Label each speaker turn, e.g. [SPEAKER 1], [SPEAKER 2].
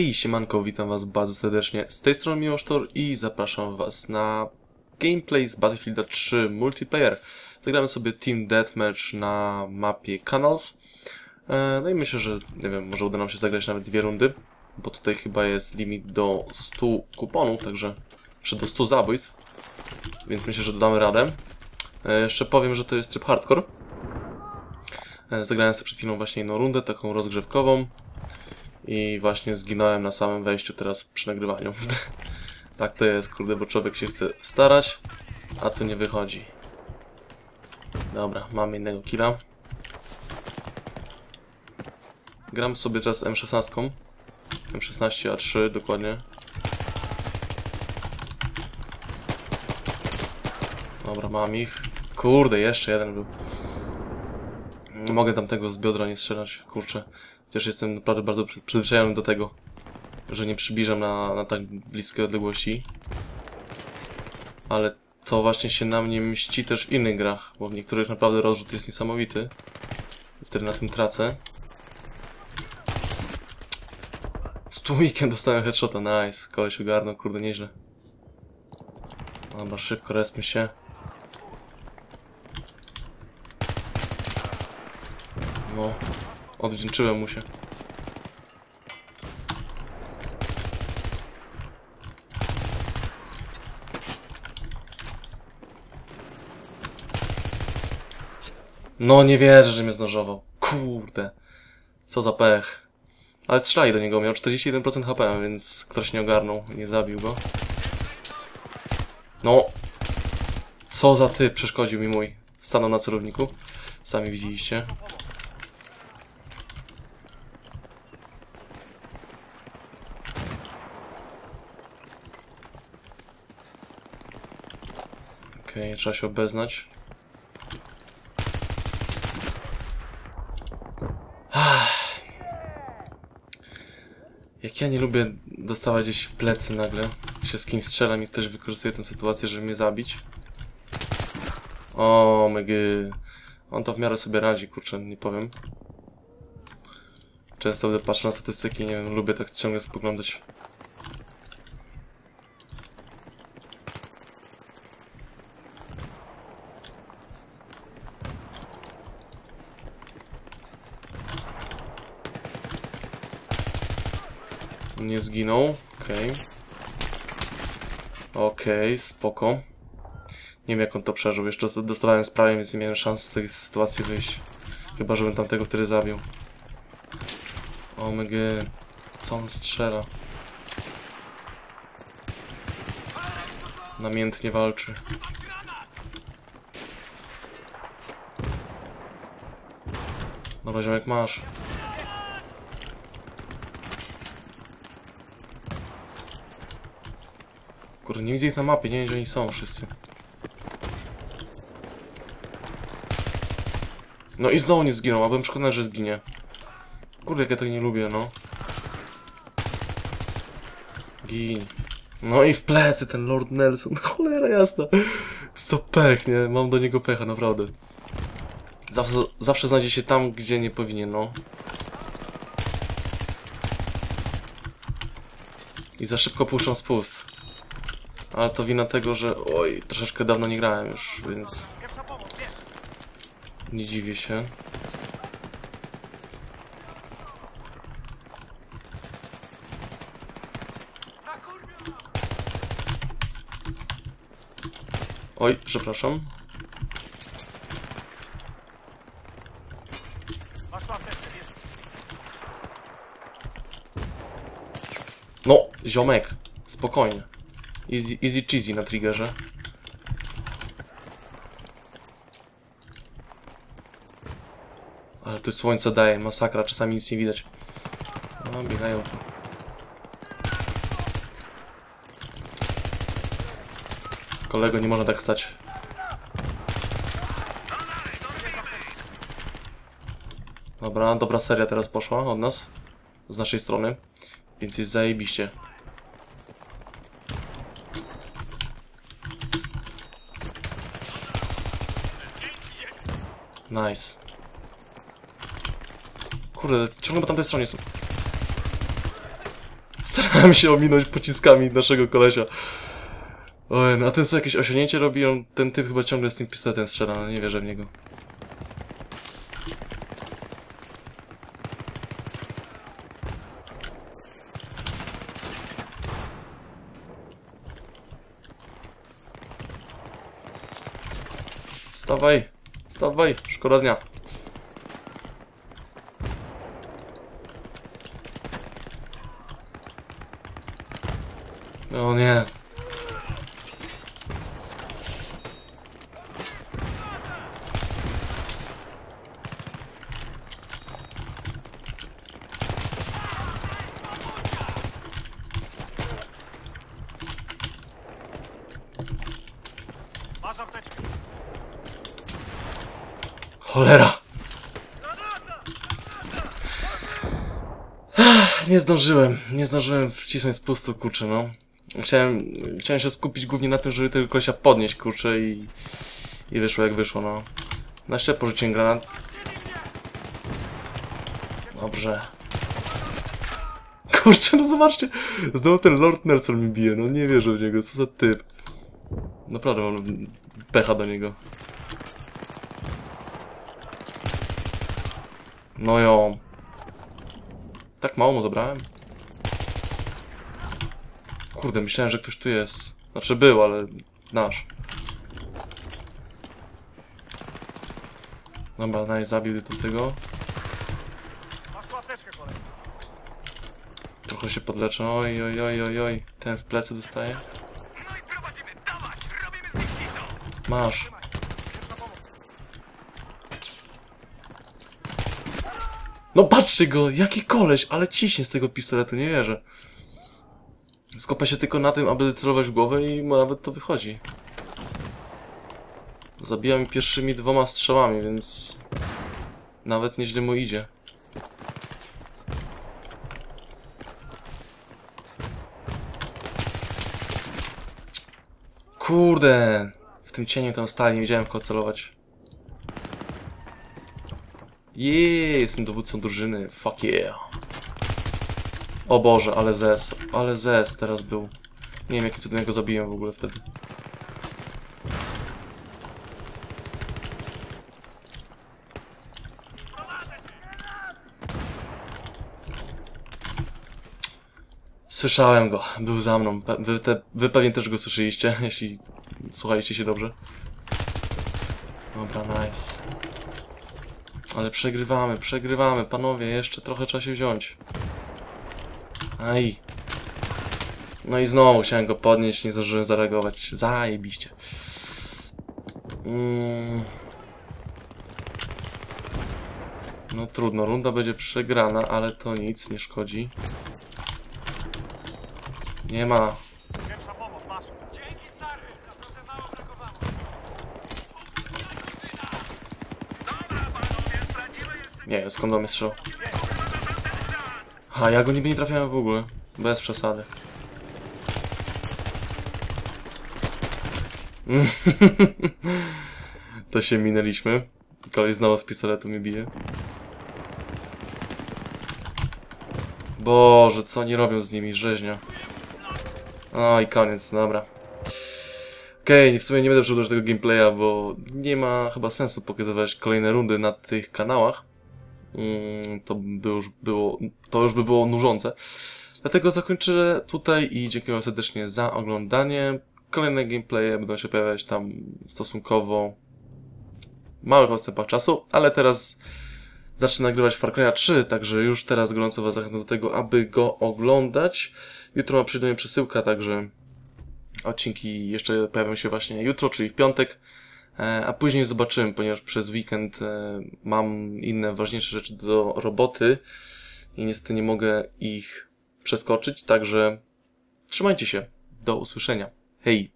[SPEAKER 1] Hej, siemanko, witam was bardzo serdecznie. Z tej strony Miłosztor i zapraszam was na gameplay z Battlefield 3 Multiplayer. Zagramy sobie Team Deathmatch na mapie Canals. E, No i myślę, że, nie wiem, może uda nam się zagrać nawet dwie rundy, bo tutaj chyba jest limit do 100 kuponów, także, czy do 100 zabójstw, więc myślę, że dodamy radę. E, Jeszcze powiem, że to jest tryb hardcore. E, Zagrałem sobie przed chwilą właśnie jedną rundę, taką rozgrzewkową. I właśnie zginąłem na samym wejściu teraz przy nagrywaniu. tak to jest, kurde, bo człowiek się chce starać, a to nie wychodzi. Dobra, mamy innego killa. Gram sobie teraz M16. M16A3 dokładnie. Dobra, mam ich. Kurde, jeszcze jeden był. Mogę tam tego z biodra nie strzelać, kurczę. Chociaż jestem naprawdę bardzo przy- przyzwyczajony do tego, że nie przybliżam na, na tak bliskie odległości. Ale to właśnie się na mnie mści też w innych grach, bo w niektórych naprawdę rozrzut jest niesamowity. Wtedy na tym tracę. Z tłumikiem dostałem headshota, nice. Koleś ogarnął, kurde, nieźle. Dobra, szybko, respmy się. No, odwdzięczyłem mu się. No nie wierzę, że mnie zdążował. Kurde. Co za pech. Ale strzelali do niego, miał 41% HP, więc ktoś nie ogarnął, nie zabił go. No. Co za ty przeszkodził mi mój. Stanął na celowniku. Sami widzieliście. Okej, trzeba się obeznać. Jak ja nie lubię dostawać gdzieś w plecy nagle, się z kimś strzelam i ktoś wykorzystuje tę sytuację, żeby mnie zabić. O, mygy. On to w miarę sobie radzi, kurczę, nie powiem. Często gdy patrzę na statystyki, nie wiem, lubię tak ciągle spoglądać. Nie zginął. Okej. Okej, spoko. Nie wiem jak on to przeżył. Jeszcze dosta- dostawałem sprawę, więc nie miałem szans z tej sytuacji wyjść. Chyba, żebym tamtego wtedy zabił. O my god. Co on strzela? Namiętnie walczy. Dobra, ziomek masz. Kurde, nie widzę ich na mapie, nie wiem gdzie oni są wszyscy. No i znowu nie zginął, a byłem przekonany, że zginie. Kurde, jak ja tego nie lubię, no. Gin. No i w plecy ten Lord Nelson, cholera jasna. Co pech, nie? Mam do niego pecha, naprawdę. Zawsze, zawsze znajdzie się tam, gdzie nie powinien, no. I za szybko puszczą spust. Ale to wina tego, że oj, troszeczkę dawno nie grałem już, więc nie dziwię się. Oj, przepraszam. No, ziomek, spokojnie. Easy, easy cheesy na triggerze. Ale tu słońce daje, masakra, czasami nic nie widać. No, biegają. Kolego, nie można tak stać. Dobra, dobra seria teraz poszła od nas. Z naszej strony. Więc jest zajebiście. Nice. Kurde, ciągle po tamtej stronie są. Starałem się ominąć pociskami naszego kolesia. Oj, no a ten co jakieś osiągnięcie robi, on, ten typ chyba ciągle z tym pistoletem strzela, no nie wierzę w niego. Wstawaj, wstawaj, szkoda dnia. O nie.
[SPEAKER 2] Masz apteczkę.
[SPEAKER 1] Cholera. Nie zdążyłem, nie zdążyłem wcisnąć spustu, kurczę, no. Chciałem, chciałem się skupić głównie na tym, żeby tego kolesia podnieść, kurczę, i, i wyszło jak wyszło, no. Na szczep porzuciłem granat. Dobrze. Kurczę, no zobaczcie, znowu ten Lord Nelson mi bije, no nie wierzę w niego, co za typ. Naprawdę mam pecha do niego. No ją. Tak mało mu zabrałem? Kurde, myślałem, że ktoś tu jest. Znaczy był, ale nasz. Dobra, naj zabił tego.
[SPEAKER 2] Tu kolej.
[SPEAKER 1] Trochę się podleczę. Oj, oj, oj, oj, oj. Ten w plecy dostaje.
[SPEAKER 2] No.
[SPEAKER 1] Masz. No patrzcie go, jaki koleś, ale ciśnie z tego pistoletu, nie wierzę. Skupia się tylko na tym, aby celować w głowę i nawet to wychodzi. Zabija mi pierwszymi dwoma strzałami, więc... Nawet nieźle mu idzie. Kurde! W tym cieniu tam stali, nie wiedziałem w celować. Jeee, jestem dowódcą drużyny. Fuck yeah. O Boże, ale zes. Ale zes teraz był. Nie wiem, jaki cudem go zabiłem w ogóle wtedy. Słyszałem go, był za mną. Wy, te, wy pewnie też go słyszeliście, jeśli słuchaliście się dobrze. Dobra, nice. Ale przegrywamy, przegrywamy, panowie, jeszcze trochę trzeba się wziąć. Aj. No i znowu chciałem go podnieść, nie zdążyłem zareagować. Zajebiście. Mm. No trudno, runda będzie przegrana, ale to nic, nie szkodzi. Nie ma.
[SPEAKER 2] Pierwsza pomoc, masz. Dzięki, stary. Naprawdę mało brakowało. Dobra, panowie, stracimy jeszcze...
[SPEAKER 1] Nie, skąd on mnie strzelał? A ja go niby nie trafiałem w ogóle. Bez przesady. to się minęliśmy. Kolej znowu z pistoletu mnie bije. Boże, co oni robią z nimi? Rzeźnia. No i koniec, dobra. Okej, w sumie nie będę przedłużać tego gameplaya, bo nie ma chyba sensu pokazywać kolejne rundy na tych kanałach. Mm, to by już było, to już by było nużące. Dlatego zakończę tutaj i dziękuję wam serdecznie za oglądanie. Kolejne gameplaye będą się pojawiać tam stosunkowo małych odstępach czasu, ale teraz zacznę nagrywać Far Cry'a 3, także już teraz gorąco was zachęcam do tego, aby go oglądać. Jutro ma mnie przesyłka, także odcinki jeszcze pojawią się właśnie jutro, czyli w piątek. E, A później zobaczymy, ponieważ przez weekend e, mam inne ważniejsze rzeczy do roboty i niestety nie mogę ich przeskoczyć, także trzymajcie się. Do usłyszenia. Hej!